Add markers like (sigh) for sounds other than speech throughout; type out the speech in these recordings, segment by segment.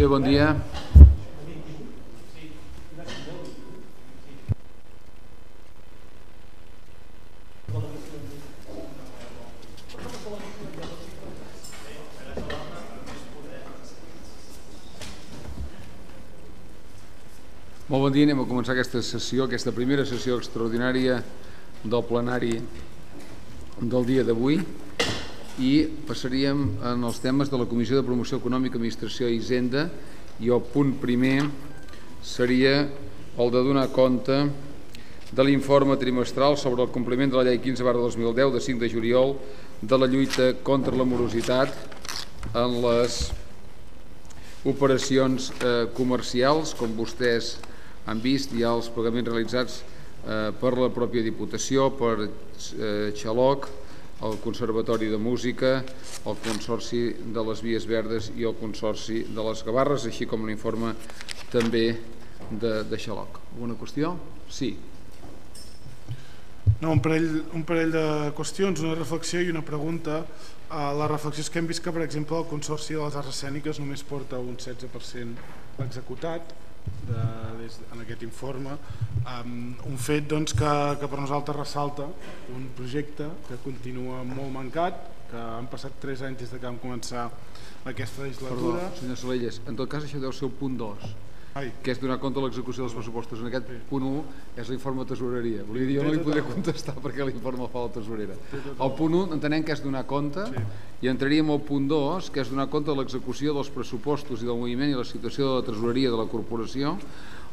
Bé, bon dia. Molt bon dia, anem a començar aquesta sessió, aquesta primera sessió extraordinària del plenari del dia d'avui i passaríem en els temes de la Comissió de Promoció Econòmica, Administració i Hisenda i el punt primer seria el de donar compte de l'informe trimestral sobre el compliment de la llei 15 barra 2010 de 5 de juliol de la lluita contra la morositat en les operacions eh, comercials, com vostès han vist ja els pagaments realitzats eh, per la pròpia Diputació, per eh, Xaloc, el Conservatori de Música, el Consorci de les Vies Verdes i el Consorci de les Gavarres, així com l'informe també de, de Xaloc. Alguna qüestió? Sí. No, un parell, un parell de qüestions, una reflexió i una pregunta. Uh, la reflexió és que hem vist que, per exemple, el Consorci de les Arts Escèniques només porta un 16% executat, de, des, en aquest informe um, un fet doncs, que, que per nosaltres ressalta un projecte que continua molt mancat que han passat 3 anys des de que vam començar aquesta legislatura. Perdó, senyor Salelles, en tot cas això deu ser el punt 2 Ai. que és donar compte de l'execució dels pressupostos. En aquest punt 1 és l'informe de tesoreria. Volia dir, jo no li podré contestar perquè l'informe fa la tesorera. El punt 1 entenem que és donar compte sí. i entraríem al punt 2, que és donar compte de l'execució dels pressupostos i del moviment i la situació de la tesoreria de la corporació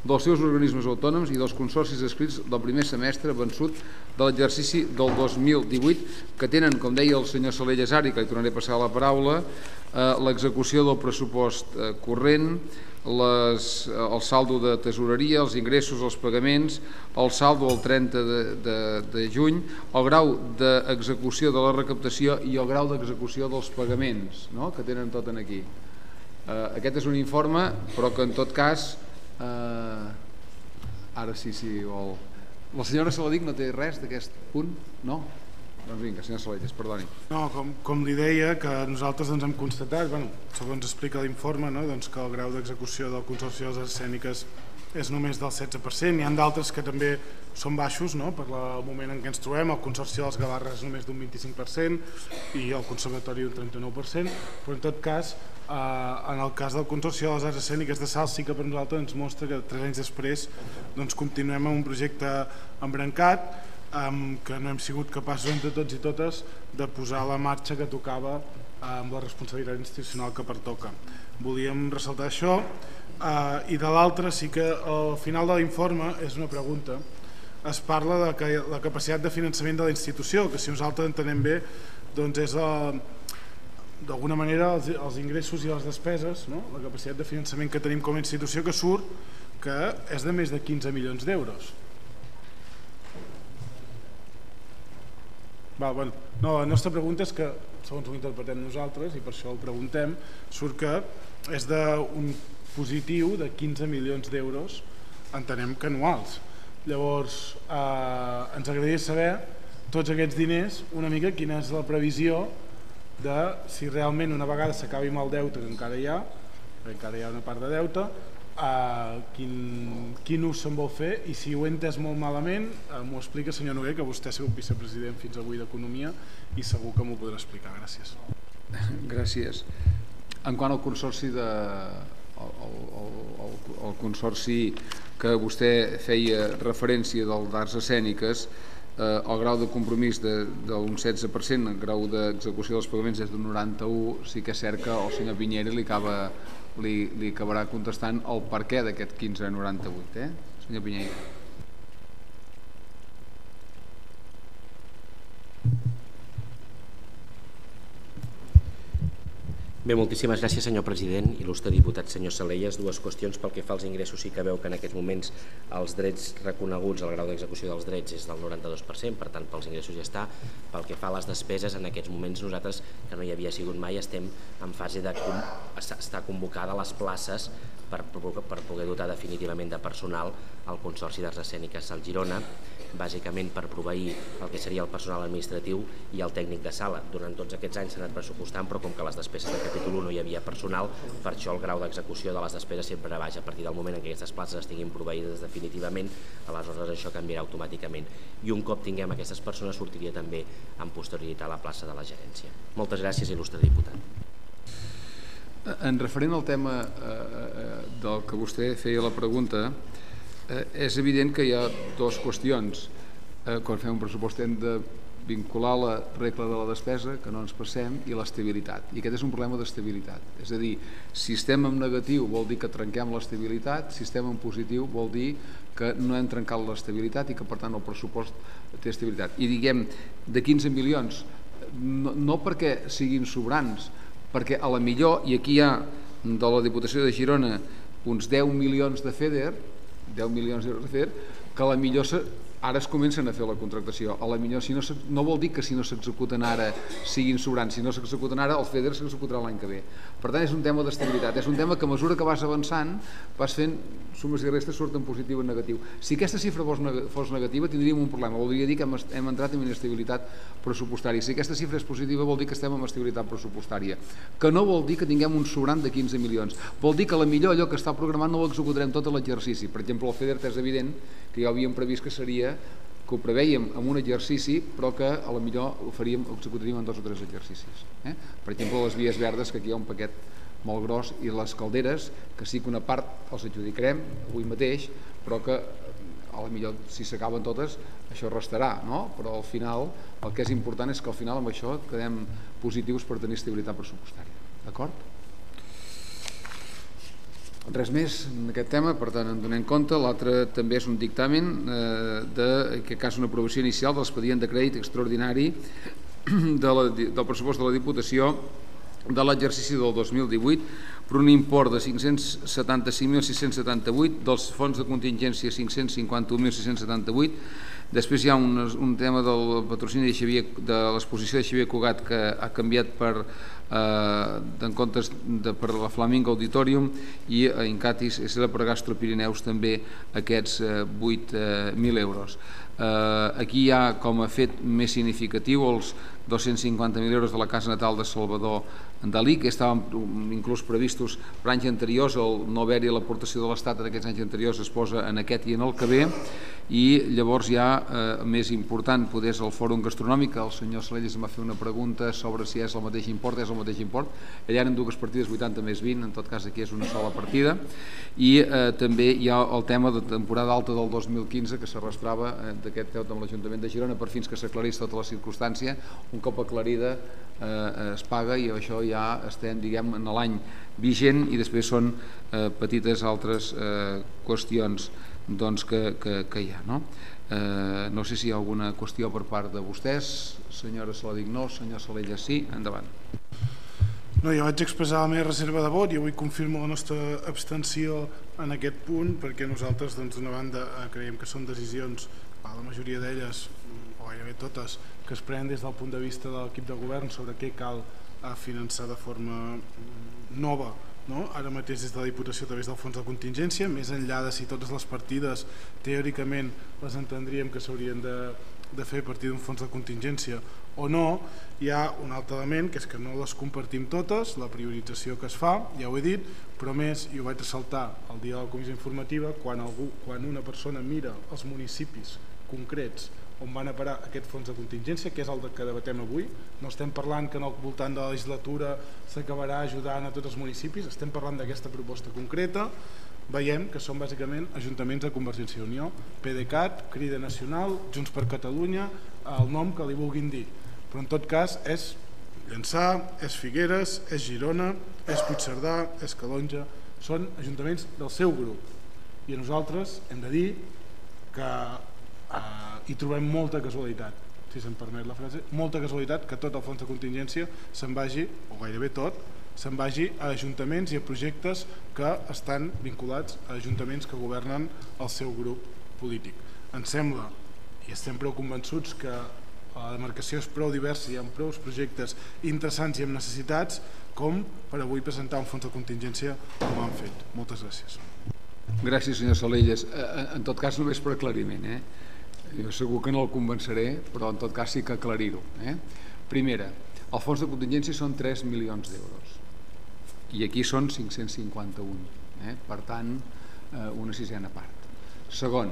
dels seus organismes autònoms i dels consorcis escrits del primer semestre vençut de l'exercici del 2018 que tenen, com deia el senyor Salelles Ari, que li tornaré a passar la paraula, eh, l'execució del pressupost eh, corrent, les, el saldo de tesoreria, els ingressos, els pagaments, el saldo el 30 de, de, de juny, el grau d'execució de la recaptació i el grau d'execució dels pagaments, no? que tenen tot en aquí. Eh, aquest és un informe, però que en tot cas, eh, ara sí, sí, vol... La senyora Saladic no té res d'aquest punt? No? Doncs vinga, senyor Salelles, perdoni. No, com, com li deia, que nosaltres doncs, hem constatat, bueno, segons explica l'informe, no, doncs, que el grau d'execució del Consorci de les Escèniques és només del 16%, hi ha d'altres que també són baixos no? per el moment en què ens trobem, el Consorci de les Gavarres és només d'un 25% i el Conservatori un 39%, però en tot cas, eh, en el cas del Consorci de les Arts Escèniques de Sals sí que per nosaltres ens mostra que tres anys després doncs, continuem amb un projecte embrancat, um, que no hem sigut capaços entre tots i totes de posar la marxa que tocava amb la responsabilitat institucional que pertoca. Volíem ressaltar això uh, i de l'altre sí que al final de l'informe és una pregunta es parla de que la capacitat de finançament de la institució, que si nosaltres entenem bé doncs és d'alguna manera els, els ingressos i les despeses, no? la capacitat de finançament que tenim com a institució que surt que és de més de 15 milions d'euros Va, bueno, no, la nostra pregunta és que, segons ho interpretem nosaltres, i per això el preguntem, surt que és d'un positiu de 15 milions d'euros, entenem que anuals. Llavors, eh, ens agradaria saber tots aquests diners, una mica quina és la previsió de si realment una vegada s'acabi amb el deute que encara hi ha, encara hi ha una part de deute, Uh, quin, quin ús se'n vol fer i si ho he entès molt malament uh, m'ho explica senyor Noguer que vostè ha sigut vicepresident fins avui d'Economia i segur que m'ho podrà explicar, gràcies. (laughs) Gràcies. En quant al consorci de el, el, el, el consorci que vostè feia referència del d'arts escèniques eh, el grau de compromís d'un 16%, el grau d'execució dels pagaments és d'un 91%, sí que és cert que el senyor Pinyera li acaba li, li acabarà contestant el per què d'aquest 1598, eh? senyor Pinyeira. Bé, moltíssimes gràcies, senyor president. Il·lustre diputat, senyor Salelles. Dues qüestions pel que fa als ingressos. Sí que veu que en aquests moments els drets reconeguts, el grau d'execució dels drets és del 92%, per tant, pels ingressos ja està. Pel que fa a les despeses, en aquests moments nosaltres, que no hi havia sigut mai, estem en fase de estar convocada les places per, per poder dotar definitivament de personal al Consorci d'Arts Escèniques al Girona bàsicament per proveir el que seria el personal administratiu i el tècnic de sala. Durant tots aquests anys s'ha anat pressupostant, però com que les despeses de capítol 1 no hi havia personal, per això el grau d'execució de les despeses sempre baixa. A partir del moment en què aquestes places estiguin proveïdes definitivament, aleshores això canviarà automàticament. I un cop tinguem aquestes persones sortiria també amb posterioritat a la plaça de la gerència. Moltes gràcies, il·lustre diputat. En referent al tema eh, eh, del que vostè feia la pregunta, eh, és evident que hi ha dues qüestions. Eh, quan fem un pressupost hem de vincular la regla de la despesa, que no ens passem, i l'estabilitat. I aquest és un problema d'estabilitat. És a dir, si estem en negatiu vol dir que trenquem l'estabilitat, si estem en positiu vol dir que no hem trencat l'estabilitat i que per tant el pressupost té estabilitat. I diguem, de 15 milions, no, no perquè siguin sobrants, perquè a la millor, i aquí hi ha de la Diputació de Girona uns 10 milions de FEDER, 10 milions d'euros de FEDER, que a la millor ara es comencen a fer la contractació. A la millor, si no, no vol dir que si no s'executen ara siguin sobrants, si no s'executen ara, el FEDER s'executarà l'any que ve. Per tant, és un tema d'estabilitat, és un tema que a mesura que vas avançant vas fent sumes i restes surten positiu i negatiu. Si aquesta xifra fos, fos negativa tindríem un problema, voldria dir que hem, hem entrat en inestabilitat pressupostària. Si aquesta xifra és positiva vol dir que estem en estabilitat pressupostària, que no vol dir que tinguem un sobrant de 15 milions, vol dir que la millor allò que està programat no ho executarem tot l'exercici. Per exemple, el FEDER és evident que ja havíem previst que seria que ho preveiem en un exercici però que a la millor ho faríem, ho executaríem en dos o tres exercicis. Eh? Per exemple, les vies verdes, que aquí hi ha un paquet molt gros, i les calderes, que sí que una part els adjudicarem avui mateix, però que a la millor si s'acaben totes això restarà, no? però al final el que és important és que al final amb això quedem positius per tenir estabilitat pressupostària. D'acord? Res més en aquest tema, per tant, en donem compte. L'altre també és un dictamen eh, de, que cas una aprovació inicial de l'expedient de crèdit extraordinari (clears throat) de la, del pressupost de la Diputació de l'exercici del 2018 per un import de 575.678, dels fons de contingència 551.678, Després hi ha un, un tema del patrocini de, Xavier, de l'exposició de Xavier Cugat que ha canviat per, eh, en comptes de, per la Flamingo Auditorium i a Incatis és la per Gastro Pirineus també aquests eh, 8.000 eh, euros. Eh, aquí hi ha com a fet més significatiu els 250.000 euros de la Casa Natal de Salvador Dalí, que estaven inclús previstos per anys anteriors, el no haver-hi l'aportació de l'Estat en aquests anys anteriors es posa en aquest i en el que ve, i llavors ja eh, més important poder és el fòrum gastronòmic el senyor Salelles em va fer una pregunta sobre si és el mateix import, és el mateix import. Allà eren dues partides 80 més 20 en tot cas aquí és una sola partida. I eh, també hi ha el tema de temporada alta del 2015 que s'arrastrava eh, d'aquest deute amb l'Ajuntament de Girona per fins que s'aclarís tota la circumstància un cop aclarida eh, es paga i això ja estem diguem en l'any vigent i després són eh, petites altres eh, qüestions doncs, que, que, que hi ha. No? Eh, no sé si hi ha alguna qüestió per part de vostès, senyora Saladic no, senyor Salella sí, endavant. No, jo vaig expressar la meva reserva de vot i avui confirmo la nostra abstenció en aquest punt perquè nosaltres doncs, d'una banda eh, creiem que són decisions, la majoria d'elles o gairebé totes, que es prenen des del punt de vista de l'equip de govern sobre què cal eh, finançar de forma nova no? ara mateix des de la Diputació a través del fons de contingència, més enllà de si totes les partides teòricament les entendríem que s'haurien de, de fer a partir d'un fons de contingència o no, hi ha un altre element que és que no les compartim totes, la priorització que es fa, ja ho he dit, però més, i ho vaig ressaltar el dia de la comissió informativa, quan, algú, quan una persona mira els municipis concrets on van a parar aquest fons de contingència, que és el que debatem avui. No estem parlant que en el voltant de la legislatura s'acabarà ajudant a tots els municipis, estem parlant d'aquesta proposta concreta. Veiem que són bàsicament ajuntaments de Convergència i Unió, PDeCAT, Crida Nacional, Junts per Catalunya, el nom que li vulguin dir. Però en tot cas és Llançà, és Figueres, és Girona, és Puigcerdà, és Calonja, són ajuntaments del seu grup. I nosaltres hem de dir que eh, hi trobem molta casualitat si se'm permet la frase, molta casualitat que tot el fons de contingència se'n vagi, o gairebé tot, se'n vagi a ajuntaments i a projectes que estan vinculats a ajuntaments que governen el seu grup polític. Ens sembla, i estem prou convençuts, que la demarcació és prou diversa i amb prou projectes interessants i amb necessitats com per avui presentar un fons de contingència com han fet. Moltes gràcies. Gràcies, senyor Salelles. Eh, en tot cas, només per aclariment, eh? Jo segur que no el convenceré, però en tot cas sí que aclarir-ho. Eh? Primera, el fons de contingència són 3 milions d'euros. i aquí són 551. Eh? Per tant, eh, una sisena part. Segon,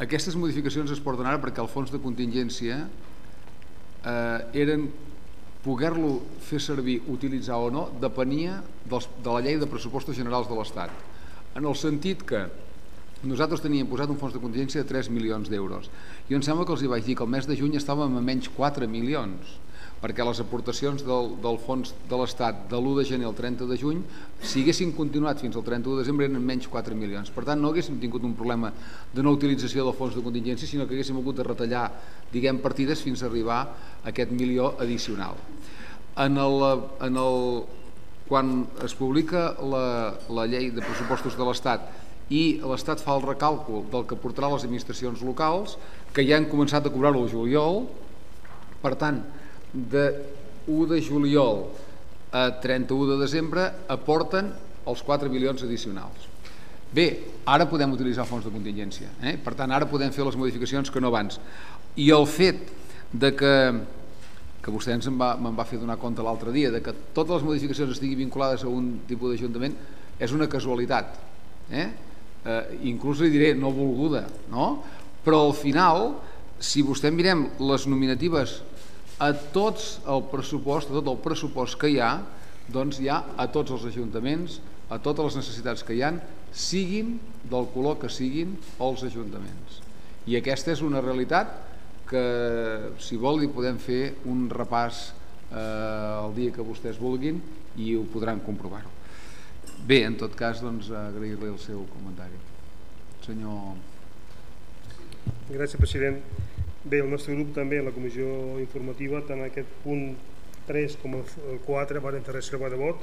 aquestes modificacions es porten ara perquè el fons de contingència eh, eren poder-lo fer servir, utilitzar o no, depenia dels, de la llei de pressupostos generals de l'Estat. En el sentit que nosaltres teníem posat un fons de contingència de 3 milions d'euros. I em sembla que els hi vaig dir que el mes de juny estàvem a menys 4 milions perquè les aportacions del, del fons de l'Estat de l'1 de gener al 30 de juny si haguessin continuat fins al 31 de desembre eren menys 4 milions. Per tant no haguéssim tingut un problema de no utilització del fons de contingència sinó que haguéssim hagut de retallar diguem partides fins a arribar a aquest milió addicional. En el, en el, quan es publica la, la llei de pressupostos de l'Estat i l'Estat fa el recàlcul del que portarà les administracions locals que ja han començat a cobrar-ho el juliol per tant de 1 de juliol a 31 de desembre aporten els 4 milions addicionals. Bé, ara podem utilitzar fons de contingència, eh? per tant ara podem fer les modificacions que no abans. I el fet de que, que vostè ens en va, me'n va fer donar compte l'altre dia, de que totes les modificacions estiguin vinculades a un tipus d'Ajuntament és una casualitat. Eh? Eh, inclús li diré no volguda, no? però al final, si vostè mirem les nominatives a tots el pressupost, a tot el pressupost que hi ha, doncs hi ha a tots els ajuntaments, a totes les necessitats que hi han, siguin del color que siguin els ajuntaments. I aquesta és una realitat que, si vol, li podem fer un repàs eh, el dia que vostès vulguin i ho podran comprovar-ho. Bé, en tot cas, doncs, agrair-li el seu comentari. Senyor... Gràcies, president. Bé, el nostre grup també, la comissió informativa, tant aquest punt 3 com el 4 van fer reserva de vot.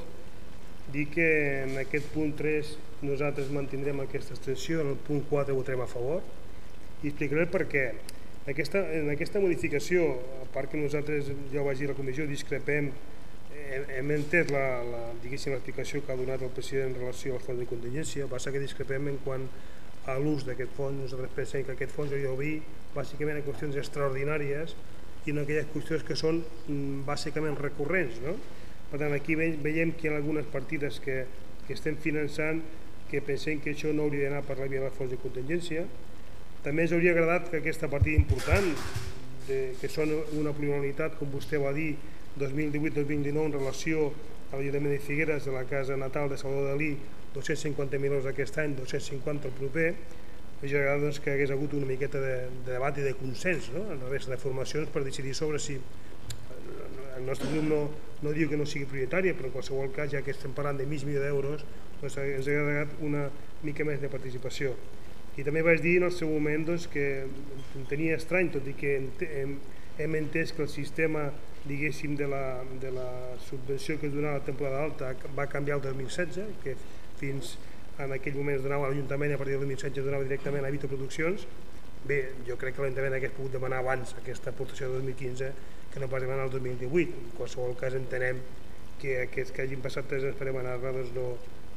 Dir que en aquest punt 3 nosaltres mantindrem aquesta extensió, en el punt 4 votarem a favor i explicaré per què. Aquesta, en aquesta modificació, a part que nosaltres, ja ho vaig dir a la comissió, discrepem, hem, entès la, la, l'explicació que ha donat el president en relació al fons de contingència, va ser que discrepem en quant a l'ús d'aquest fons. Nosaltres pensem que aquest fons hauria d'obrir bàsicament a qüestions extraordinàries i no aquelles qüestions que són mm, bàsicament recurrents. No? Per tant, aquí veiem que hi ha algunes partides que, que estem finançant que pensem que això no hauria d'anar per la via del fons de contingència. També ens hauria agradat que aquesta partida important, de, que són una pluralitat, com vostè va dir, 2018-2019 en relació a l'Ajuntament de Figueres de la casa natal de Salvador Dalí 250.000 euros aquest any, 250 el proper, hauria agradat doncs, que hagués hagut una miqueta de, de debat i de consens no? en la resta de formacions per decidir sobre si el nostre grup no, no diu que no sigui prioritària, però en qualsevol cas, ja que estem parlant de mig milió d'euros, doncs ens ha agradat una mica més de participació. I també vaig dir en el seu moment doncs, que em tenia estrany, tot i que hem, hem entès que el sistema diguéssim de la, de la subvenció que es donava a la temporada alta va canviar el 2016, que fins en aquell moment es donava a l'Ajuntament a partir del 2016 es donava directament a Vito Produccions. Bé, jo crec que l'Ajuntament hagués pogut demanar abans aquesta aportació de 2015 que no pas demanar el 2018 en qualsevol cas entenem que aquests que hagin passat 3 anys per demanar-la doncs no,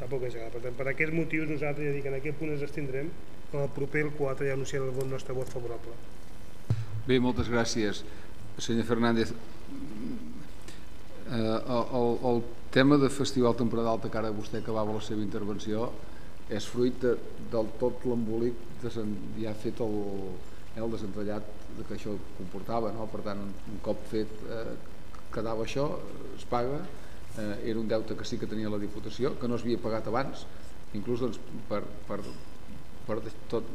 tampoc és per tant per aquests motius nosaltres ja dic, en aquest punt ens estindrem en el proper el 4 ja anunciarem el nostre vot favorable Bé, moltes gràcies senyor Fernández eh, el, el tema de Festival Temporada Alta que ara vostè acabava la seva intervenció és fruit de, del tot l'embolic ja fet el, el desentrellat de que això comportava no? per tant un cop fet eh, quedava això, es paga eh, era un deute que sí que tenia la Diputació que no es havia pagat abans inclús doncs, per, per, per, tot,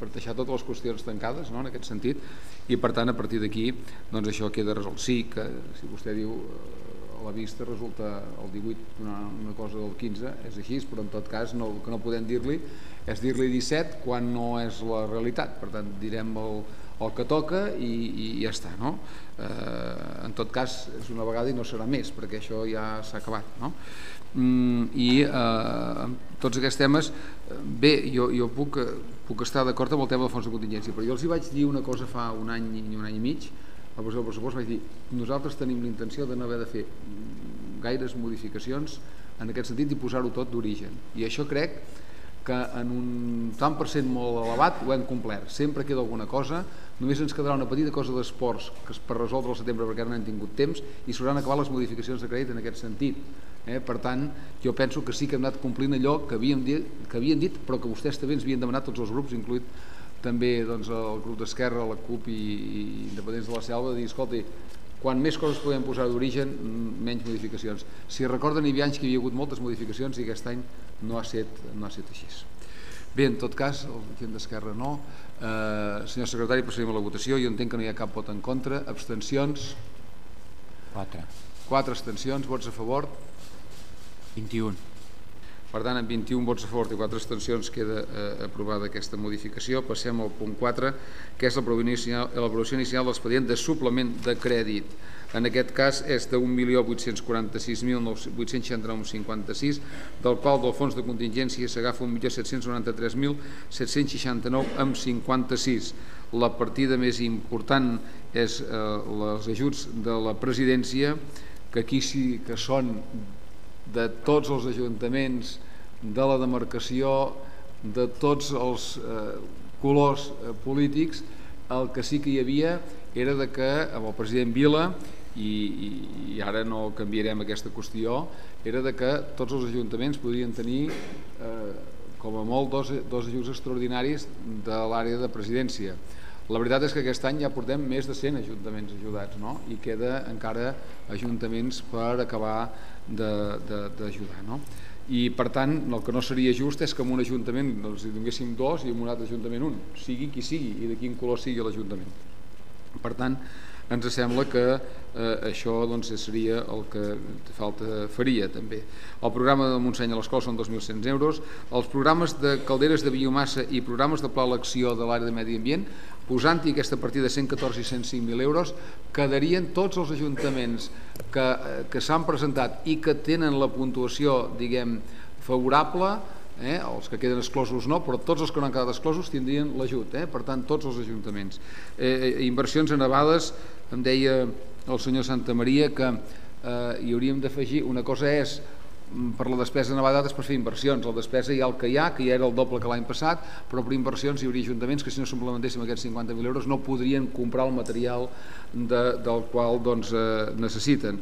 per deixar totes les qüestions tancades no? en aquest sentit i per tant a partir d'aquí doncs això queda resolt sí que si vostè diu eh, a la vista resulta el 18 una, una cosa del 15, és així, però en tot cas no, que no podem dir-li és dir-li 17 quan no és la realitat, per tant direm el, el que toca i, i ja està. No? Eh, en tot cas és una vegada i no serà més perquè això ja s'ha acabat. No? Mm, I eh, tots aquests temes, bé, jo, jo puc, puc estar d'acord amb el tema del fons de contingència, però jo els hi vaig dir una cosa fa un any i un any i mig, al del pressupost vaig dir nosaltres tenim l'intenció de no haver de fer gaires modificacions en aquest sentit i posar-ho tot d'origen i això crec que en un tant per cent molt elevat ho hem complert. Sempre queda alguna cosa, només ens quedarà una petita cosa d'esports que és per resoldre al setembre perquè no hem tingut temps i s'hauran acabat les modificacions de crèdit en aquest sentit. Eh? Per tant, jo penso que sí que hem anat complint allò que havíem dit, que havien dit però que vostès també ens havien demanat tots els grups, incluït també doncs, el grup d'Esquerra, la CUP i, i Independents de la Selva, de dir, escolta, quan més coses podem posar d'origen, menys modificacions. Si recorden, hi havia anys que hi havia hagut moltes modificacions i aquest any no ha set, no ha set així. Bé, en tot cas, el gent d'Esquerra no. Eh, senyor secretari, procedim a la votació. Jo entenc que no hi ha cap vot en contra. Abstencions? 4. 4 abstencions. Vots a favor? 21. Per tant, amb 21 vots a favor i 4 abstencions queda eh, aprovada aquesta modificació. Passem al punt 4, que és l'aprovació inicial, de l'expedient de suplement de crèdit. En aquest cas és de 1.846.869,56, del qual del fons de contingència s'agafa 1.793.769,56. La partida més important és eh, els ajuts de la presidència, que aquí sí que són de tots els ajuntaments, de la demarcació, de tots els eh, colors eh, polítics, el que sí que hi havia era de que amb el president Vila, i, i, i ara no canviarem aquesta qüestió, era de que tots els ajuntaments podrien tenir eh, com a molt dos, dos ajuts extraordinaris de l'àrea de presidència. La veritat és que aquest any ja portem més de 100 ajuntaments ajudats no? i queda encara ajuntaments per acabar d'ajudar. No? I per tant, el que no seria just és que en un ajuntament doncs, hi donéssim dos i en un altre ajuntament un, sigui qui sigui i de quin color sigui l'Ajuntament. Per tant, ens sembla que eh, això doncs, seria el que falta faria també. El programa de Montseny a l'escola són 2.100 euros, els programes de calderes de biomassa i programes de pla elecció de l'àrea de medi ambient posant-hi aquesta partida de 114 i 105.000 euros, quedarien tots els ajuntaments que, eh, que s'han presentat i que tenen la puntuació, diguem, favorable, eh, els que queden exclosos no, però tots els que no han quedat exclosos tindrien l'ajut, eh, per tant tots els ajuntaments. Eh, eh, inversions elevades, em deia el senyor Santa Maria que eh, hi hauríem d'afegir, una cosa és per la despesa nevada és per fer inversions. La despesa hi ha el que hi ha, que ja era el doble que l'any passat, però per inversions hi hauria ajuntaments que si no suplementéssim aquests 50.000 euros no podrien comprar el material de, del qual doncs, eh, necessiten.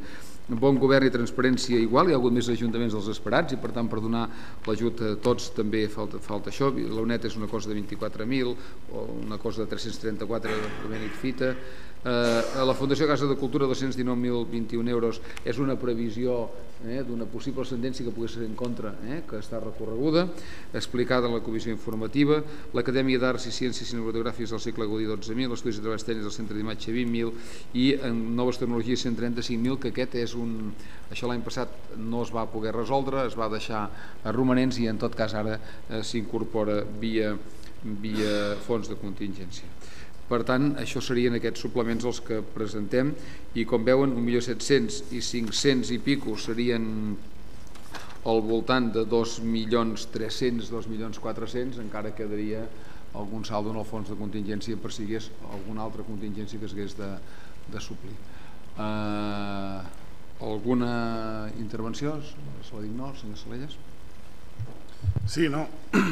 Bon govern i transparència igual, hi ha hagut més ajuntaments dels esperats i per tant per donar l'ajut a tots també falta, falta això, la UNET és una cosa de 24.000 o una cosa de 334 de Benit Fita, eh, la Fundació Casa de Cultura 219.021 euros. És una previsió eh, d'una possible sentència que pogués ser en contra, eh, que està recorreguda, explicada en la comissió informativa, l'Acadèmia d'Arts i Ciències Cinematogràfiques del segle Gaudí 12.000, l'Estudis de Treballs Tècnics del Centre d'Imatge 20.000 i en Noves Tecnologies 135.000, que aquest és un... Això l'any passat no es va poder resoldre, es va deixar a romanents i en tot cas ara eh, s'incorpora via, via fons de contingència. Per tant, això serien aquests suplements els que presentem i com veuen 1.700.000 i 500 i pico serien al voltant de 2.300.000, 2.400.000, encara quedaria algun saldo en el fons de contingència per si hi hagués alguna altra contingència que s'hagués de, de suplir. Uh, alguna intervenció? Se la dic no, senyor Salelles? Sí, no. (clears throat)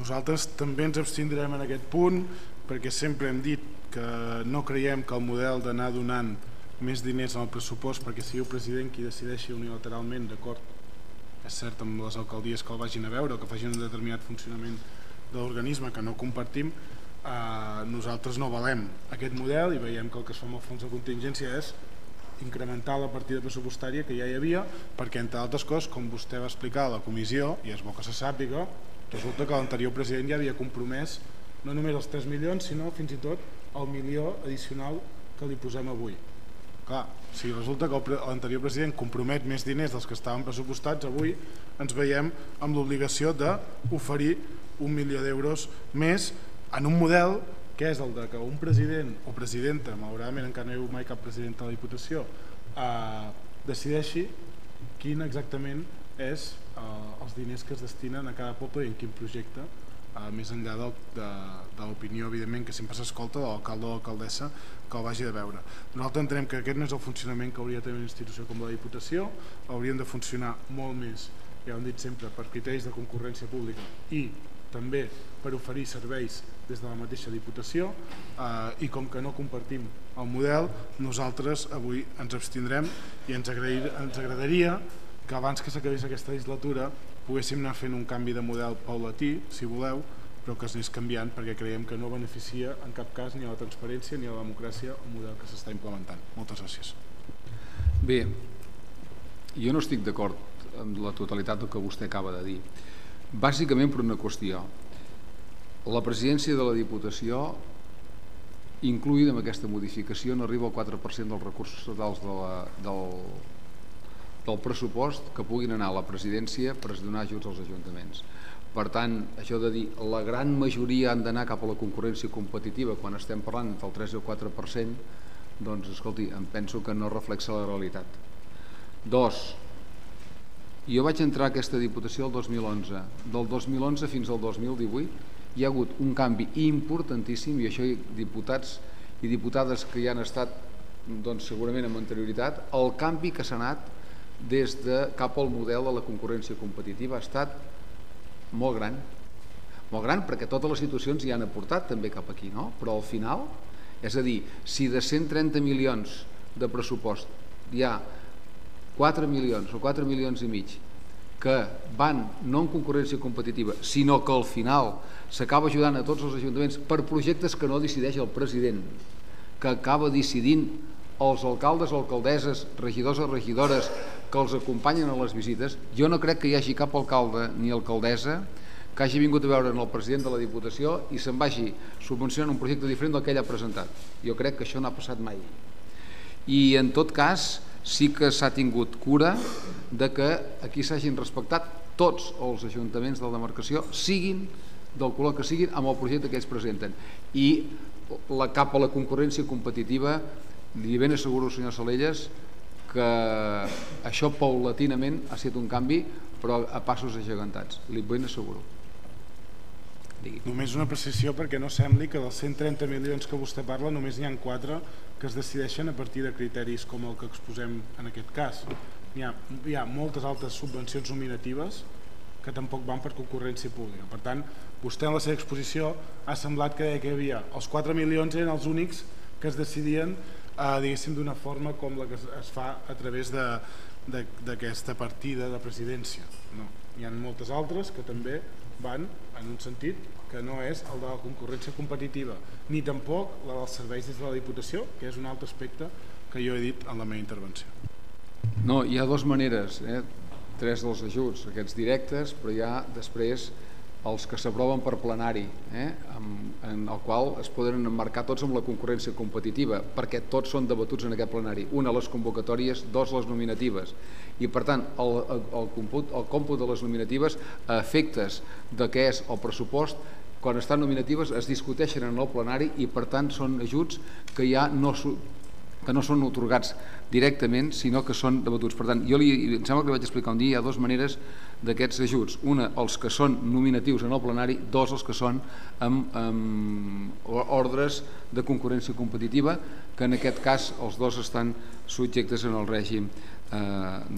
Nosaltres també ens abstindrem en aquest punt perquè sempre hem dit que no creiem que el model d'anar donant més diners al pressupost perquè sigui el president qui decideixi unilateralment d'acord és cert amb les alcaldies que el vagin a veure o que facin un determinat funcionament de l'organisme que no compartim eh, nosaltres no valem aquest model i veiem que el que es fa amb el fons de contingència és incrementar la partida pressupostària que ja hi havia perquè entre altres coses com vostè va explicar a la comissió i és bo que se sàpiga resulta que l'anterior president ja havia compromès no només els 3 milions, sinó fins i tot el milió addicional que li posem avui. Clar, si resulta que l'anterior president compromet més diners dels que estaven pressupostats, avui ens veiem amb l'obligació d'oferir un milió d'euros més en un model que és el de que un president o presidenta, malauradament encara no hi ha mai cap president de la Diputació, eh, decideixi quin exactament és eh, els diners que es destinen a cada poble i en quin projecte eh, més enllà de, de, de l'opinió evidentment que sempre s'escolta de l'alcalde o l'alcaldessa que el vagi de veure. Nosaltres entenem que aquest no és el funcionament que hauria de tenir una institució com la Diputació, haurien de funcionar molt més ja ho hem dit sempre, per criteris de concurrència pública i també per oferir serveis des de la mateixa Diputació eh, i com que no compartim el model, nosaltres avui ens abstindrem i ens, agrair, ens agradaria que abans que s'acabés aquesta legislatura poguéssim anar fent un canvi de model paulatí, si voleu, però que es anés canviant perquè creiem que no beneficia en cap cas ni a la transparència ni a la democràcia el model que s'està implementant. Moltes gràcies. Bé, jo no estic d'acord amb la totalitat del que vostè acaba de dir. Bàsicament per una qüestió. La presidència de la Diputació, incluïda en aquesta modificació, no arriba al 4% dels recursos estatals de la, del, del pressupost que puguin anar a la presidència per donar ajuts als ajuntaments. Per tant, això de dir la gran majoria han d'anar cap a la concurrència competitiva quan estem parlant del 3 o 4%, doncs, escolti, em penso que no reflexa la realitat. Dos, jo vaig entrar a aquesta Diputació el 2011. Del 2011 fins al 2018 hi ha hagut un canvi importantíssim, i això diputats i diputades que hi han estat doncs, segurament amb anterioritat, el canvi que s'ha anat des de cap al model de la concurrència competitiva ha estat molt gran, molt gran perquè totes les situacions hi han aportat també cap aquí, no? però al final, és a dir, si de 130 milions de pressupost hi ha 4 milions o 4 milions i mig que van no en concurrència competitiva, sinó que al final s'acaba ajudant a tots els ajuntaments per projectes que no decideix el president, que acaba decidint els alcaldes alcaldesses, regidors o regidores que els acompanyen a les visites, jo no crec que hi hagi cap alcalde ni alcaldessa que hagi vingut a veure en el president de la Diputació i se'n vagi subvencionant un projecte diferent del que ell ha presentat. Jo crec que això no ha passat mai. I en tot cas sí que s'ha tingut cura de que aquí s'hagin respectat tots els ajuntaments de la demarcació, siguin del color que siguin, amb el projecte que ells presenten. I la cap a la concurrència competitiva, li ben asseguro, senyor Salelles, que això paulatinament ha estat un canvi però a passos agegantats, li ben asseguro. Digui. Només una precisió perquè no sembli que dels 130 milions que vostè parla només n'hi ha 4 que es decideixen a partir de criteris com el que exposem en aquest cas. Hi ha, hi ha moltes altres subvencions nominatives que tampoc van per concurrència pública. Per tant, vostè en la seva exposició ha semblat que deia que hi havia els 4 milions eren els únics que es decidien eh, diguéssim d'una forma com la que es fa a través d'aquesta partida de presidència. No. Hi ha moltes altres que també van en un sentit que no és el de la concurrència competitiva, ni tampoc la dels serveis des de la Diputació, que és un altre aspecte que jo he dit en la meva intervenció. No, hi ha dues maneres, eh? tres dels ajuts, aquests directes, però hi ha després els que s'aproven per plenari, eh, en el qual es poden emmarcar tots amb la concurrència competitiva, perquè tots són debatuts en aquest plenari. Una, les convocatòries, dos, les nominatives. I, per tant, el, el, comput, el còmput de les nominatives a efectes de què és el pressupost quan estan nominatives es discuteixen en el plenari i per tant són ajuts que ja no, que no són otorgats directament, sinó que són debatuts. Per tant, jo li, em sembla que li vaig explicar un dia, hi ha dues maneres d'aquests ajuts. Una, els que són nominatius en el plenari, dos, els que són amb, amb ordres de concurrència competitiva, que en aquest cas els dos estan subjectes en el règim eh,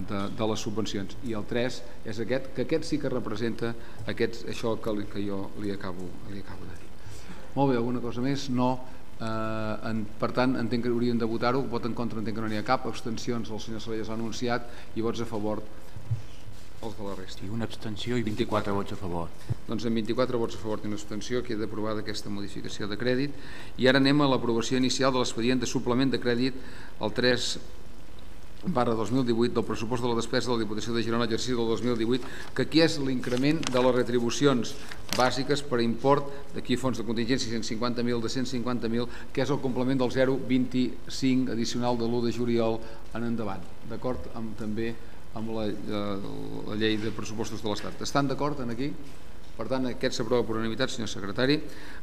de, de les subvencions. I el tres és aquest, que aquest sí que representa aquests, això que, li, que jo li acabo, li acabo de dir. Molt bé, alguna cosa més? No. Eh, en, per tant, entenc que haurien de votar-ho, vot en contra entenc que no n'hi ha cap, abstencions el senyor Salelles ha anunciat i vots a favor els de la resta. I una abstenció i 24 vots a favor. Doncs amb 24 vots a favor i una abstenció queda aprovada aquesta modificació de crèdit i ara anem a l'aprovació inicial de l'expedient de suplement de crèdit al 3 barra 2018 del pressupost de la despesa de la Diputació de Girona exercici del 2018, que aquí és l'increment de les retribucions bàsiques per import d'aquí fons de contingència 150.000 de 150.000, que és el complement del 0,25 addicional de l'1 de juliol en endavant, d'acord amb, també amb la, la, la llei de pressupostos de l'Estat. Estan d'acord en aquí? Per tant, aquest s'aprova per unanimitat, senyor secretari.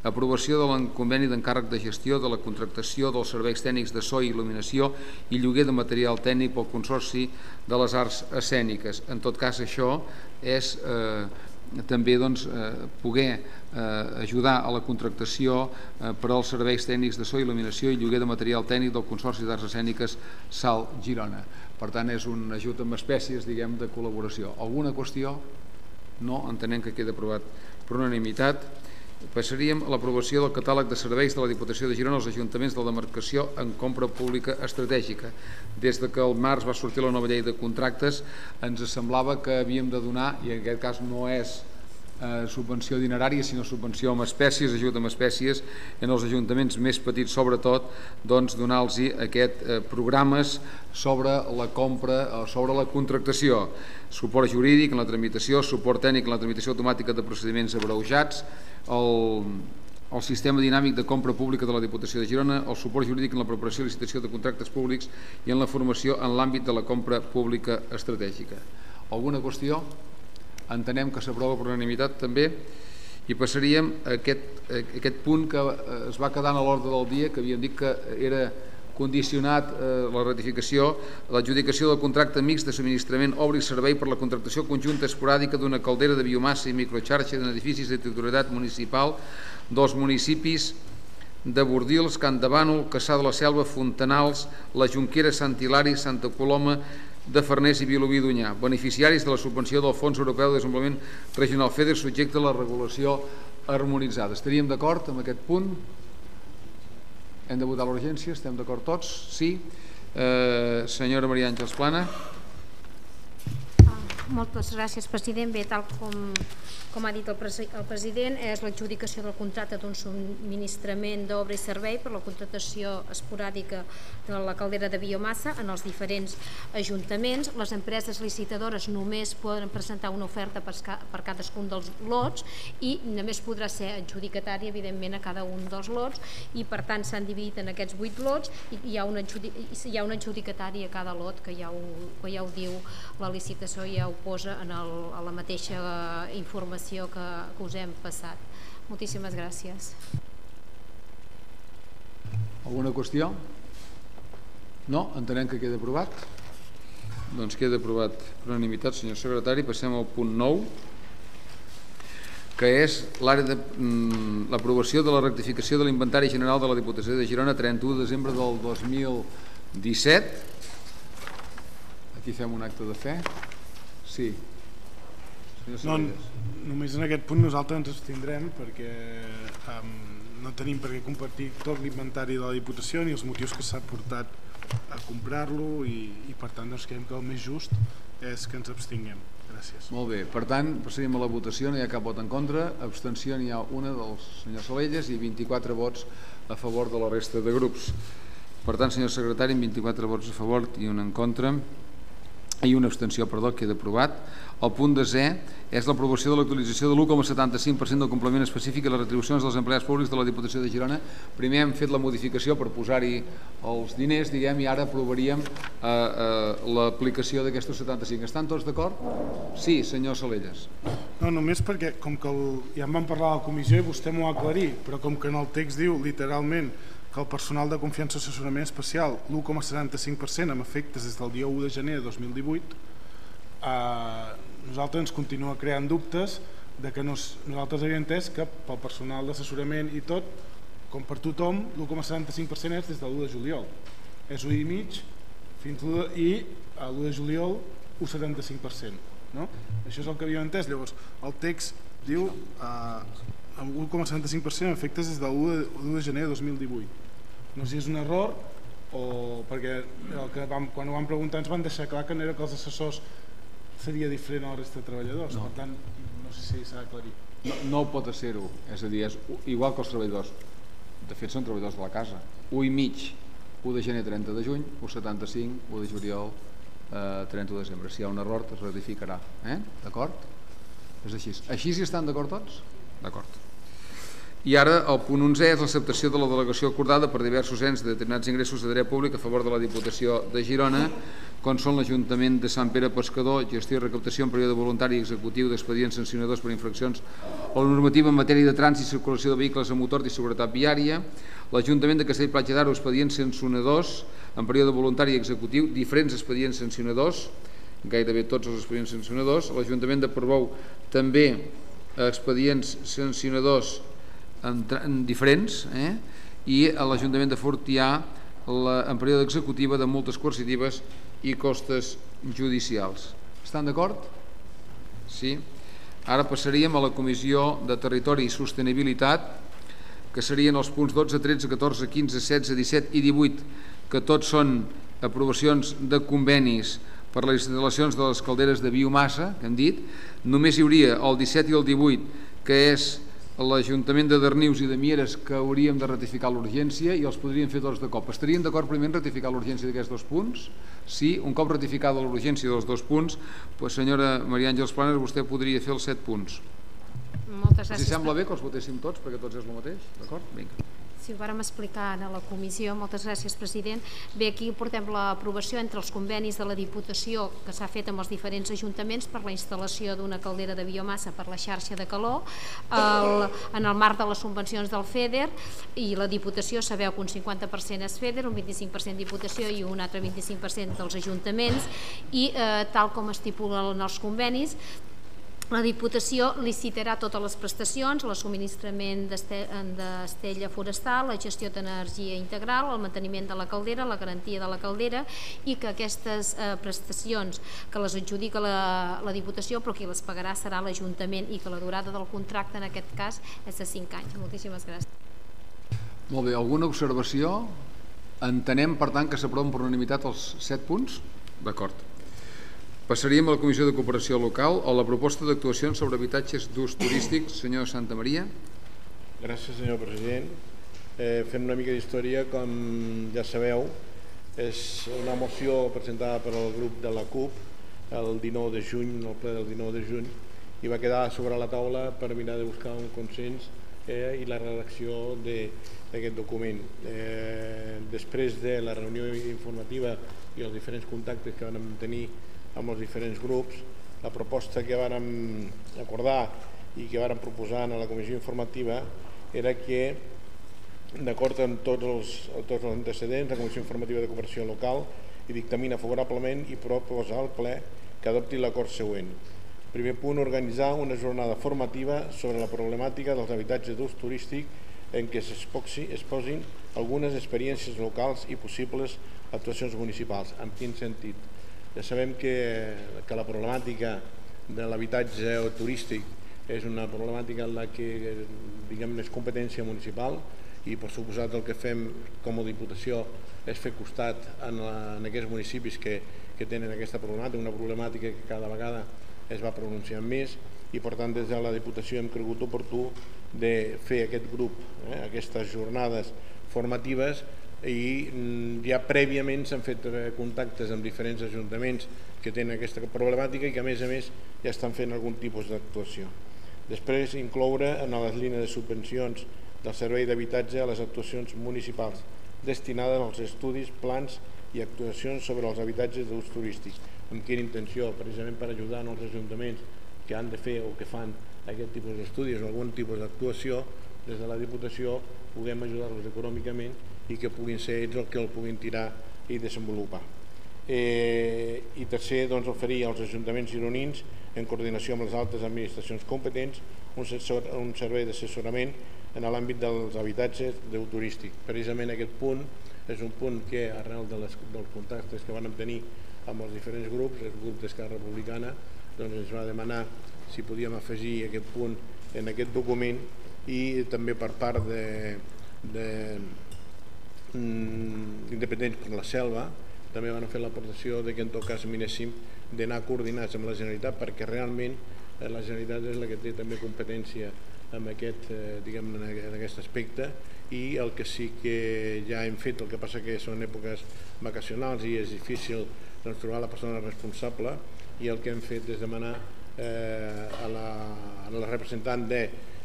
Aprovació del conveni d'encàrrec de gestió de la contractació dels serveis tècnics de so i il·luminació i lloguer de material tècnic pel Consorci de les Arts Escèniques. En tot cas, això és eh, també doncs, eh, poder eh, ajudar a la contractació eh, per als serveis tècnics de so, il·luminació i lloguer de material tècnic del Consorci d'Arts Escèniques Sal Girona. Per tant, és un ajut amb espècies, diguem, de col·laboració. Alguna qüestió? No, entenem que queda aprovat per unanimitat. Passaríem a l'aprovació del catàleg de serveis de la Diputació de Girona als ajuntaments de la demarcació en compra pública estratègica. Des de que el març va sortir la nova llei de contractes, ens semblava que havíem de donar, i en aquest cas no és eh, subvenció dinerària, sinó subvenció amb espècies, ajut amb espècies, en els ajuntaments més petits, sobretot, doncs donar-los aquest eh, programes sobre la compra o sobre la contractació, suport jurídic en la tramitació, suport tècnic en la tramitació automàtica de procediments abreujats, el, el sistema dinàmic de compra pública de la Diputació de Girona, el suport jurídic en la preparació i licitació de contractes públics i en la formació en l'àmbit de la compra pública estratègica. Alguna qüestió? Entenem que s'aprova per unanimitat també i passaríem a aquest, a aquest punt que eh, es va quedar a l'ordre del dia, que havíem dit que era condicionat eh, la ratificació l'adjudicació del contracte mix de subministrament obra i servei per la contractació conjunta esporàdica d'una caldera de biomassa i microxarxa en edificis de titularitat municipal dels municipis de Bordils, Can de Bànol, Caçà de la Selva, Fontanals, la Junquera, Sant Hilari, Santa Coloma, de Farners i Vilobí d'Unyà, beneficiaris de la subvenció del Fons Europeu de Desenvolupament Regional FEDER subjecte a la regulació harmonitzada. Estaríem d'acord amb aquest punt? Hem de votar l'urgència? Estem d'acord tots? Sí. Eh, senyora Maria Àngels Plana. Moltes gràcies, president. Bé, tal com, com ha dit el, presi el president, és l'adjudicació del contracte d'un subministrament d'obra i servei per la contractació esporàdica de la caldera de biomassa en els diferents ajuntaments. Les empreses licitadores només poden presentar una oferta per, per cadascun dels lots i només podrà ser adjudicatària, evidentment, a cada un dels lots i, per tant, s'han dividit en aquests vuit lots i hi ha una, hi ha una adjudicatària a cada lot que ja ho, que ja ho diu la licitació, ja ho posa en el, a la mateixa informació que, que us hem passat. Moltíssimes gràcies. Alguna qüestió? No? Entenem que queda aprovat? Doncs queda aprovat per unanimitat, senyor secretari. Passem al punt 9, que és l'àrea de mm, l'aprovació de la rectificació de l'inventari general de la Diputació de Girona 31 de desembre del 2017. Aquí fem un acte de fe. Sí. No, només en aquest punt nosaltres ens abstindrem perquè um, no tenim per què compartir tot l'inventari de la Diputació ni els motius que s'ha portat a comprar-lo i, i per tant doncs, creiem que el més just és que ens abstinguem. Gràcies. Molt bé, per tant, passaríem a la votació, no hi ha cap vot en contra, abstenció n'hi ha una del senyor Salelles i 24 vots a favor de la resta de grups. Per tant, senyor secretari, 24 vots a favor i un en contra i una abstenció, perdó, queda aprovat. El punt desè és l'aprovació de l'actualització de l'1,75% del complement específic i les retribucions dels empleats públics de la Diputació de Girona. Primer hem fet la modificació per posar-hi els diners, diguem, i ara aprovaríem eh, eh, l'aplicació d'aquestos 75. Estan tots d'acord? Sí, senyor Salelles. No, només perquè, com que el, ja en vam parlar a la comissió i vostè m'ho va aclarir, però com que en el text diu literalment que el personal de confiança assessorament especial l'1,75% amb efectes des del dia 1 de gener de 2018 eh, nosaltres ens continua creant dubtes de que nos, nosaltres havíem entès que pel personal d'assessorament i tot com per tothom l'1,75% és des de l'1 de juliol. És 1 i mig fins l'1 i a l'1 de juliol 1,75% no? això és el que havíem entès. Llavors el text diu eh, 1,75% efectes des del 1 de, 1 de gener de 2018 no sé si és un error o perquè el que vam, quan ho vam preguntar ens van deixar clar que no era que els assessors seria diferent a la resta de treballadors no. per tant no sé si s'ha d'aclarir no, no pot ser-ho, és a dir, és igual que els treballadors de fet són treballadors de la casa 1 i mig, 1 de gener 30 de juny 1 75, 1 de juliol eh, 30 de desembre si hi ha un error es ratificarà eh? d'acord? és així, així si estan d'acord tots? d'acord i ara el punt 11 és l'acceptació de la delegació acordada per diversos ens de determinats ingressos de dret públic a favor de la Diputació de Girona, com són l'Ajuntament de Sant Pere Pescador, gestió i recaptació en període voluntari i executiu d'expedients sancionadors per infraccions o la normativa en matèria de trànsit i circulació de vehicles a motor i seguretat viària, l'Ajuntament de Castell Platja d'Aro, expedients sancionadors en període voluntari i executiu, diferents expedients sancionadors, gairebé tots els expedients sancionadors, l'Ajuntament de Portbou també expedients sancionadors en, en diferents eh? i a l'Ajuntament de Fortià la, en període executiva de multes coercitives i costes judicials. Estan d'acord? Sí. Ara passaríem a la Comissió de Territori i Sostenibilitat, que serien els punts 12, 13, 14, 15, 16, 17 i 18, que tots són aprovacions de convenis per les instal·lacions de les calderes de biomassa, que hem dit. Només hi hauria el 17 i el 18, que és l'Ajuntament de Darnius i de Mieres que hauríem de ratificar l'urgència i els podríem fer tots de cop. Estarien d'acord primer en ratificar l'urgència d'aquests dos punts? Sí, un cop ratificada l'urgència dels dos punts, doncs, senyora Maria Àngels Planes, vostè podria fer els set punts. Moltes gràcies. Si sembla bé que els votéssim tots, perquè tots és el mateix, d'acord? Vinga. Si ho vàrem explicar a la comissió, moltes gràcies president. Bé, aquí portem l'aprovació entre els convenis de la Diputació que s'ha fet amb els diferents ajuntaments per la instal·lació d'una caldera de biomassa per la xarxa de calor el, en el marc de les subvencions del FEDER i la Diputació sabeu que un 50% és FEDER, un 25% Diputació i un altre 25% dels ajuntaments i eh, tal com estipulen els convenis la Diputació licitarà totes les prestacions, el subministrament d'estella forestal, la gestió d'energia integral, el manteniment de la caldera, la garantia de la caldera i que aquestes eh, prestacions que les adjudica la, la Diputació però qui les pagarà serà l'Ajuntament i que la durada del contracte en aquest cas és de 5 anys. Moltíssimes gràcies. Molt bé, alguna observació? Entenem, per tant, que s'aproven per unanimitat els 7 punts? D'acord. Passaríem a la Comissió de Cooperació Local a la proposta d'actuacions sobre habitatges d'ús turístic. Senyor Santa Maria. Gràcies, senyor president. Eh, fent una mica d'història, com ja sabeu, és una moció presentada per al grup de la CUP el 19 de juny, el ple del 19 de juny, i va quedar sobre la taula per mirar de buscar un consens eh, i la redacció d'aquest document. Eh, després de la reunió informativa i els diferents contactes que vam tenir amb els diferents grups. La proposta que vàrem acordar i que vàrem proposar a la comissió informativa era que, d'acord amb tots els, tots els antecedents, la Comissió Informativa de Cooperació Local i dictamina favorablement i proposa al ple que adopti l'acord següent. Primer punt, organitzar una jornada formativa sobre la problemàtica dels habitatges d'ús turístic en què es posin algunes experiències locals i possibles actuacions municipals. En quin sentit? Ja sabem que, que la problemàtica de l'habitatge turístic és una problemàtica en la que diguem és competència municipal i per suposat el que fem com a Diputació és fer costat en, la, en aquests municipis que, que tenen aquesta problemàtica, una problemàtica que cada vegada es va pronunciant més i per tant des de la Diputació hem cregut oportú de fer aquest grup, eh, aquestes jornades formatives i mm, ja prèviament s'han fet eh, contactes amb diferents ajuntaments que tenen aquesta problemàtica i que a més a més ja estan fent algun tipus d'actuació. Després incloure en les línies de subvencions del servei d'habitatge a les actuacions municipals destinades als estudis, plans i actuacions sobre els habitatges d'ús turístic. Amb quina intenció? Precisament per ajudar els ajuntaments que han de fer o que fan aquest tipus d'estudis o algun tipus d'actuació, des de la Diputació puguem ajudar-los econòmicament i que puguin ser ells el que el puguin tirar i desenvolupar. Eh, I tercer, doncs, oferir als ajuntaments gironins, en coordinació amb les altres administracions competents, un, sensor, un servei d'assessorament en l'àmbit dels habitatges d'ús turístic. Precisament aquest punt és un punt que arrel de les, dels contactes que vam tenir amb els diferents grups, el grup d'Esquerra Republicana, doncs ens va demanar si podíem afegir aquest punt en aquest document i també per part de, de Independents per la Selva també van fer l'aportació de que en tot cas miréssim d'anar coordinats amb la Generalitat perquè realment eh, la Generalitat és la que té també competència en aquest, eh, diguem, en aquest aspecte. I el que sí que ja hem fet, el que passa que són èpoques vacacionals i és difícil doncs, trobar la persona responsable i el que hem fet és demanar eh, a, la, a la representant de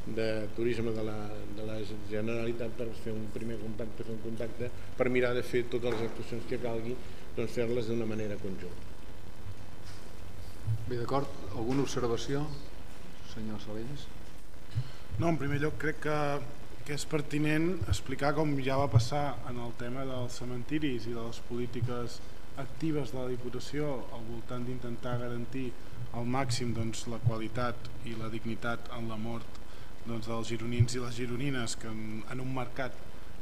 de turisme de la, de la Generalitat per fer un primer contacte, fer un contacte per mirar de fer totes les actuacions que calgui doncs fer-les d'una manera conjunta. Bé, d'acord. Alguna observació, senyor Salelles? No, en primer lloc crec que, que és pertinent explicar com ja va passar en el tema dels cementiris i de les polítiques actives de la Diputació al voltant d'intentar garantir al màxim doncs, la qualitat i la dignitat en la mort doncs, dels gironins i les gironines que en, en un mercat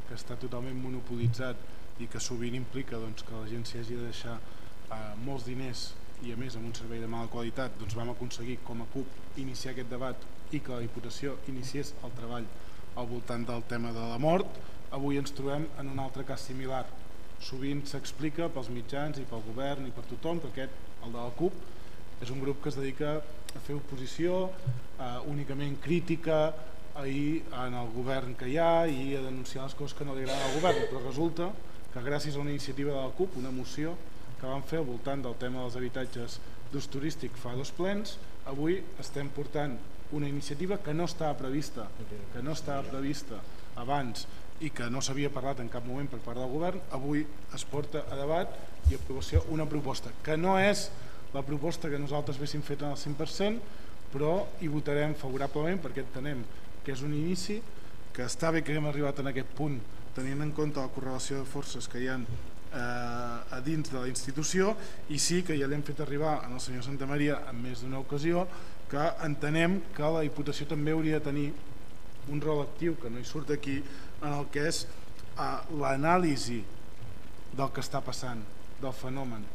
que està totalment monopolitzat i que sovint implica doncs, que la gent s'hi hagi de deixar eh, molts diners i a més amb un servei de mala qualitat doncs vam aconseguir com a CUP iniciar aquest debat i que la Diputació iniciés el treball al voltant del tema de la mort. Avui ens trobem en un altre cas similar. Sovint s'explica pels mitjans i pel govern i per tothom que aquest, el de la CUP és un grup que es dedica a fer oposició eh, únicament crítica ahir en el govern que hi ha i a denunciar les coses que no li agraden al govern. Però resulta que gràcies a una iniciativa de la CUP una moció que vam fer al voltant del tema dels habitatges d'ús turístic fa dos plens, avui estem portant una iniciativa que no estava prevista, que no estava prevista abans i que no s'havia parlat en cap moment per part del govern, avui es porta a debat i aprovació una proposta que no és la proposta que nosaltres haguéssim fet en el 100%, però hi votarem favorablement perquè entenem que és un inici, que està bé que haguem arribat en aquest punt tenint en compte la correlació de forces que hi ha eh, a dins de la institució i sí que ja l'hem fet arribar al senyor Santa Maria en més d'una ocasió que entenem que la Diputació també hauria de tenir un rol actiu que no hi surt aquí en el que és eh, l'anàlisi del que està passant, del fenomen.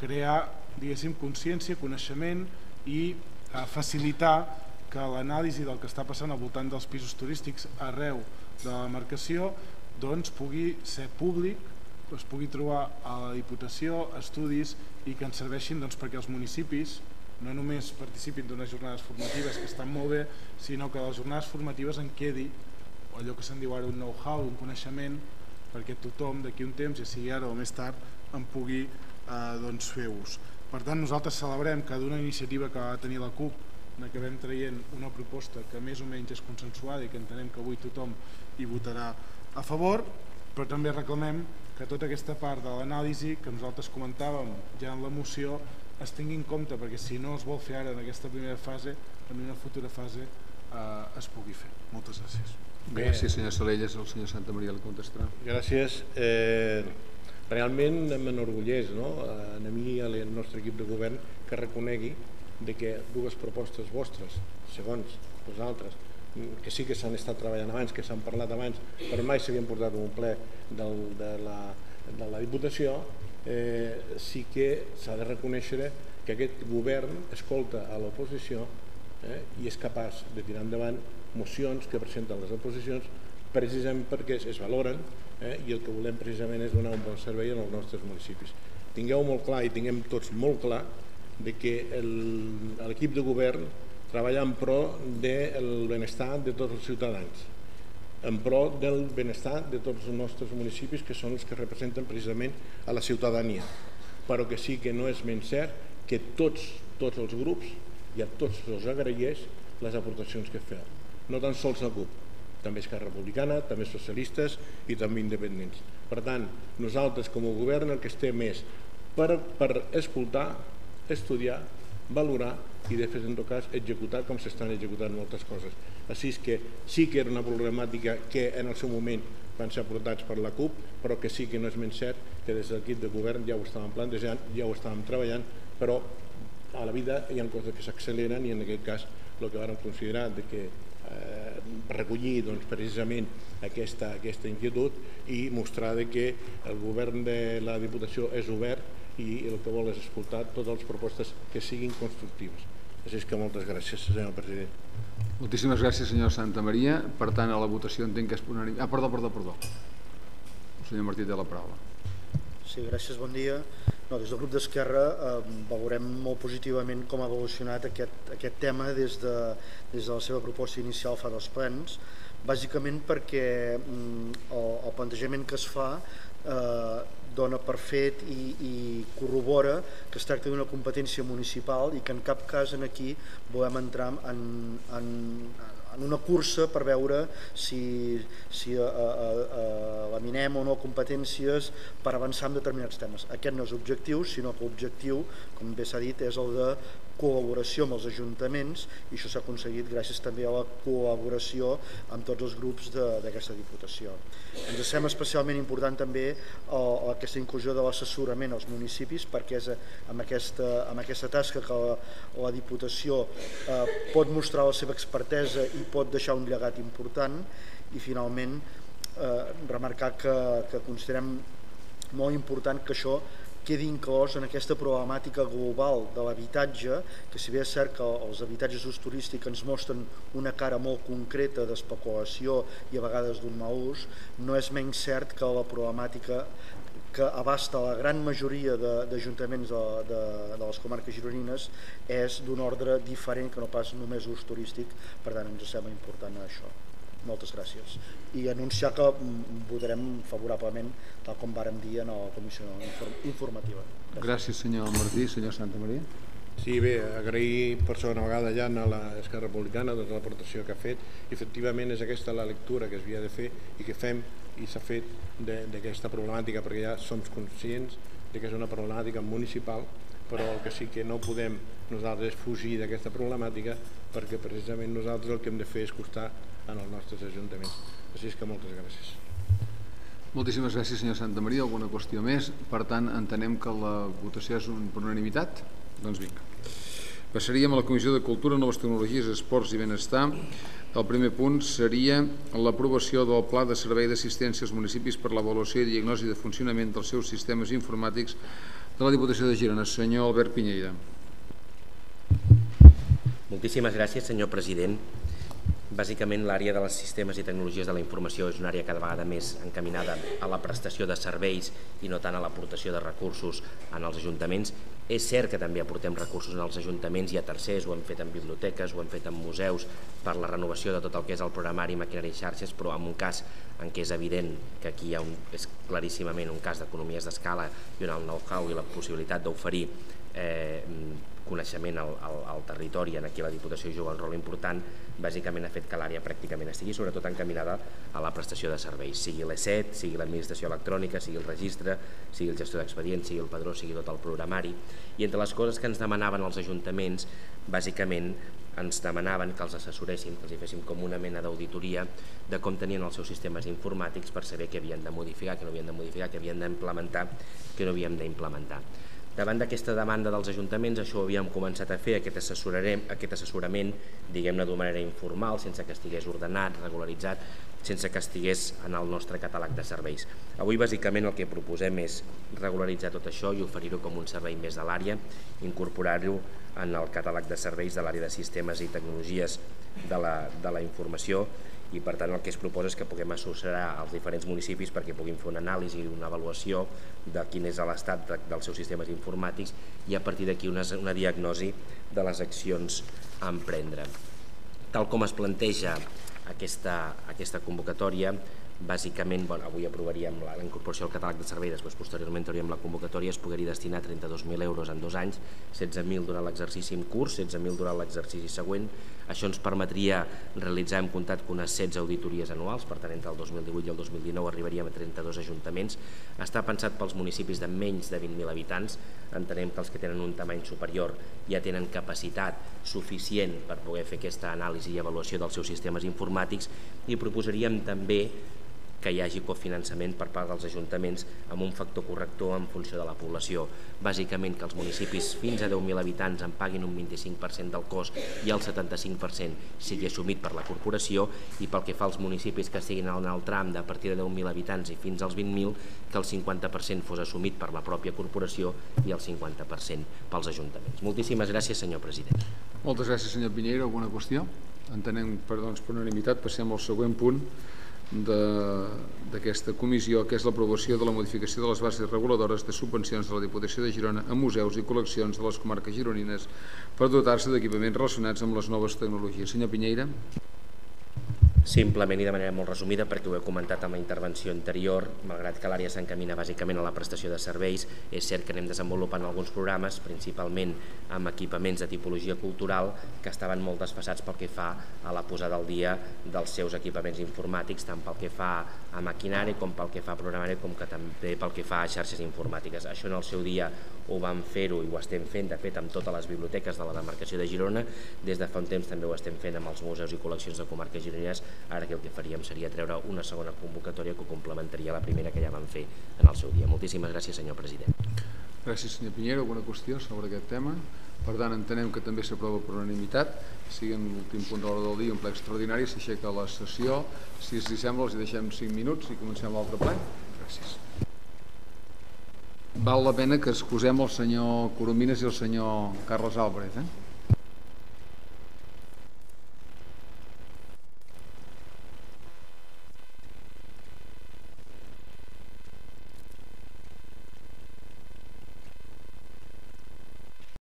Crear diguéssim consciència, coneixement i facilitar que l'anàlisi del que està passant al voltant dels pisos turístics arreu de la demarcació doncs pugui ser públic es pugui trobar a la Diputació estudis i que ens serveixin doncs, perquè els municipis no només participin d'unes jornades formatives que estan molt bé, sinó que les jornades formatives en quedi allò que se'n diu ara un know-how, un coneixement perquè tothom d'aquí un temps, ja sigui ara o més tard, en pugui eh, doncs, fer ús. Per tant, nosaltres celebrem que d'una iniciativa que va tenir la CUP n'acabem traient una proposta que més o menys és consensuada i que entenem que avui tothom hi votarà a favor, però també reclamem que tota aquesta part de l'anàlisi que nosaltres comentàvem ja en la moció es tingui en compte perquè si no es vol fer ara en aquesta primera fase en una futura fase eh, es pugui fer. Moltes gràcies. Bé. Gràcies senyor Salelles, el senyor Santa Maria el contestarà. Gràcies. Eh, realment m'enorgulleix no? a mi i al nostre equip de govern que reconegui de que dues propostes vostres, segons vosaltres, que sí que s'han estat treballant abans, que s'han parlat abans, però mai s'havien portat un ple del, de, la, de la Diputació, eh, sí que s'ha de reconèixer que aquest govern escolta a l'oposició eh, i és capaç de tirar endavant mocions que presenten les oposicions precisament perquè es valoren eh, i el que volem precisament és donar un bon servei als nostres municipis. Tingueu molt clar i tinguem tots molt clar de que l'equip de govern treballar en pro del benestar de tots els ciutadans, en pro del benestar de tots els nostres municipis que són els que representen precisament a la ciutadania, però que sí que no és menys cert que tots, tots els grups i a tots els agraïés les aportacions que feu. No tan sols la CUP, també Esquerra Republicana, també socialistes i també independents. Per tant, nosaltres com a govern el que estem és per, per escoltar, estudiar, valorar i després en tot cas executar com s'estan executant moltes coses. Així que sí que era una problemàtica que en el seu moment van ser aportats per la CUP, però que sí que no és menys cert que des de de govern ja ho estàvem plantejant, ja ho estàvem treballant, però a la vida hi ha coses que s'acceleren i en aquest cas el que vam considerar de que eh, recollir doncs, precisament aquesta, aquesta inquietud i mostrar de que el govern de la Diputació és obert i el que vol és escoltar totes les propostes que siguin constructives. Així que moltes gràcies, senyor president. Moltíssimes gràcies, senyor Santa Maria. Per tant, a la votació entenc que es unànime. Ah, perdó, perdó, perdó. El senyor Martí té la paraula. Sí, gràcies, bon dia. No, des del grup d'Esquerra eh, valorem molt positivament com ha evolucionat aquest, aquest tema des de, des de la seva proposta inicial fa dos plens, bàsicament perquè mm, el, el plantejament que es fa eh, dona per fet i, i corrobora que es tracta d'una competència municipal i que en cap cas en aquí volem entrar en, en, en una cursa per veure si, si a, a, a, laminem o no competències per avançar en determinats temes. Aquest no és objectiu, sinó que l'objectiu, com bé s'ha dit, és el de col·laboració amb els ajuntaments i això s'ha aconseguit gràcies també a la col·laboració amb tots els grups d'aquesta Diputació. Ens sembla especialment important també el, aquesta inclusió de l'assessorament als municipis perquè és amb aquesta, amb aquesta tasca que la, la Diputació eh, pot mostrar la seva expertesa i pot deixar un llegat important i finalment eh, remarcar que, que considerem molt important que això quedi inclòs en aquesta problemàtica global de l'habitatge, que si bé és cert que els habitatges d'ús turístic ens mostren una cara molt concreta d'especulació i a vegades d'un mal ús, no és menys cert que la problemàtica que abasta la gran majoria d'ajuntaments de, de, de, de les comarques gironines és d'un ordre diferent que no pas només ús turístic, per tant ens sembla important això. Moltes gràcies. I anunciar que votarem favorablement tal com vàrem dir en la comissió informativa. Gràcies, gràcies senyor Martí. Senyor Santa Maria. Sí, bé, agrair per segona vegada ja a l'Esquerra Republicana doncs, l'aportació que ha fet. Efectivament, és aquesta la lectura que es havia de fer i que fem i s'ha fet d'aquesta problemàtica perquè ja som conscients de que és una problemàtica municipal però el que sí que no podem nosaltres fugir d'aquesta problemàtica perquè precisament nosaltres el que hem de fer és costar en els nostres ajuntaments. Així és que moltes gràcies. Moltíssimes gràcies, senyor Santa Maria. Alguna qüestió més? Per tant, entenem que la votació és un, per unanimitat? Doncs vinga. Passaríem a la Comissió de Cultura, Noves Tecnologies, Esports i Benestar. El primer punt seria l'aprovació del Pla de Servei d'Assistència als municipis per l'avaluació i diagnosi de funcionament dels seus sistemes informàtics de la Diputació de Girona. Senyor Albert Pinyeira. Moltíssimes gràcies, senyor president. Bàsicament l'àrea dels sistemes i tecnologies de la informació és una àrea cada vegada més encaminada a la prestació de serveis i no tant a l'aportació de recursos en els ajuntaments. És cert que també aportem recursos els ajuntaments i a tercers, ho hem fet en biblioteques, ho hem fet en museus per la renovació de tot el que és el programari maquinari i xarxes, però en un cas en què és evident que aquí hi ha un, és claríssimament un cas d'economies d'escala i el know-how i la possibilitat d'oferir eh, coneixement al, al, al territori, en aquí la Diputació juga un rol important, bàsicament ha fet que l'àrea pràcticament estigui sobretot encaminada a la prestació de serveis, sigui l'E7, sigui l'administració electrònica, sigui el registre, sigui el gestor d'expedients, sigui el padró, sigui tot el programari. I entre les coses que ens demanaven els ajuntaments, bàsicament ens demanaven que els assessoréssim, que els hi féssim com una mena d'auditoria de com tenien els seus sistemes informàtics per saber què havien de modificar, què no havien de modificar, què havien d'implementar, què no havíem d'implementar. Davant d'aquesta demanda dels ajuntaments, això ho havíem començat a fer, aquest, aquest assessorament, diguem-ne d'una manera informal, sense que estigués ordenat, regularitzat, sense que estigués en el nostre catàleg de serveis. Avui, bàsicament, el que proposem és regularitzar tot això i oferir-ho com un servei més de l'àrea, incorporar-ho en el catàleg de serveis de l'àrea de sistemes i tecnologies de la, de la informació i per tant el que es proposa és que puguem associar als diferents municipis perquè puguin fer una anàlisi i una avaluació de quin és l'estat de, dels seus sistemes informàtics i a partir d'aquí una, una diagnosi de les accions a emprendre. Tal com es planteja aquesta, aquesta convocatòria, bàsicament, bueno, avui aprovaríem la, la incorporació al catàleg de servei, després posteriorment hauríem la convocatòria, es podria destinar 32.000 euros en dos anys, 16.000 durant l'exercici en curs, 16.000 durant l'exercici següent. Això ens permetria realitzar, hem comptat que unes 16 auditories anuals, per tant entre el 2018 i el 2019 arribaríem a 32 ajuntaments. Està pensat pels municipis de menys de 20.000 habitants, entenem que els que tenen un tamany superior ja tenen capacitat suficient per poder fer aquesta anàlisi i avaluació dels seus sistemes informàtics i proposaríem també que hi hagi cofinançament per part dels ajuntaments amb un factor corrector en funció de la població. Bàsicament que els municipis fins a 10.000 habitants en paguin un 25% del cost i el 75% sigui assumit per la corporació i pel que fa als municipis que estiguin en el tram de partir de 10.000 habitants i fins als 20.000 que el 50% fos assumit per la pròpia corporació i el 50% pels ajuntaments. Moltíssimes gràcies, senyor president. Moltes gràcies, senyor Pinheiro. Alguna qüestió? Entenem, per, per unanimitat, passem al següent punt, d'aquesta comissió, que és l'aprovació de la modificació de les bases reguladores de subvencions de la Diputació de Girona a museus i col·leccions de les comarques gironines per dotar-se d'equipaments relacionats amb les noves tecnologies. Senyor Pinyeira. Simplement i de manera molt resumida, perquè ho he comentat en la intervenció anterior, malgrat que l'àrea s'encamina bàsicament a la prestació de serveis, és cert que anem desenvolupant alguns programes, principalment amb equipaments de tipologia cultural, que estaven molt desfassats pel que fa a la posada al dia dels seus equipaments informàtics, tant pel que fa a maquinari com pel que fa a programari, com que també pel que fa a xarxes informàtiques. Això en el seu dia ho vam fer-ho i ho estem fent, de fet, amb totes les biblioteques de la demarcació de Girona, des de fa un temps també ho estem fent amb els museus i col·leccions de comarques gironines, Ara que el que faríem seria treure una segona convocatòria que complementaria la primera que ja vam fer en el seu dia. Moltíssimes gràcies, senyor president. Gràcies, senyor Pinheiro. Alguna qüestió sobre aquest tema? Per tant, entenem que també s'aprova per unanimitat. Sigui en l'últim punt de l'hora del dia, un ple extraordinari, s'aixeca la sessió. Si els sembla, els deixem 5 minuts i comencem l'altre ple. Gràcies. val la pena que excusem el senyor Coromines i el senyor Carles Álvarez. Eh?